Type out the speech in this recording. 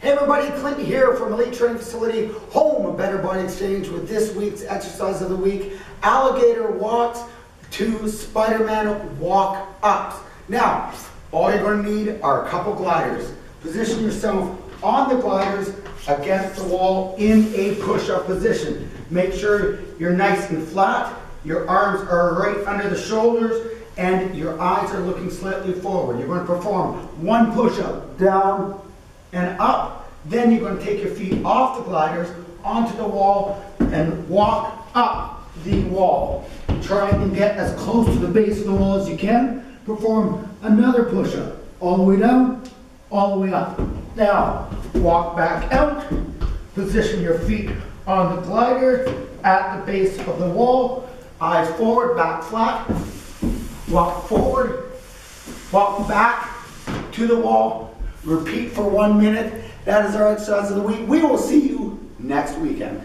Hey everybody, Clint here from Elite Training Facility, home of Better Body Exchange with this week's exercise of the week, alligator walks to Spider-Man walk ups. Now, all you're gonna need are a couple gliders. Position yourself on the gliders against the wall in a push-up position. Make sure you're nice and flat, your arms are right under the shoulders, and your eyes are looking slightly forward. You're gonna perform one push-up, down, and up. Then you're going to take your feet off the gliders onto the wall and walk up the wall. Try and get as close to the base of the wall as you can. Perform another push-up. All the way down, all the way up. Now, walk back out. Position your feet on the glider at the base of the wall. Eyes forward, back flat. Walk forward, walk back to the wall, Repeat for one minute. That is our exercise of the week. We will see you next weekend.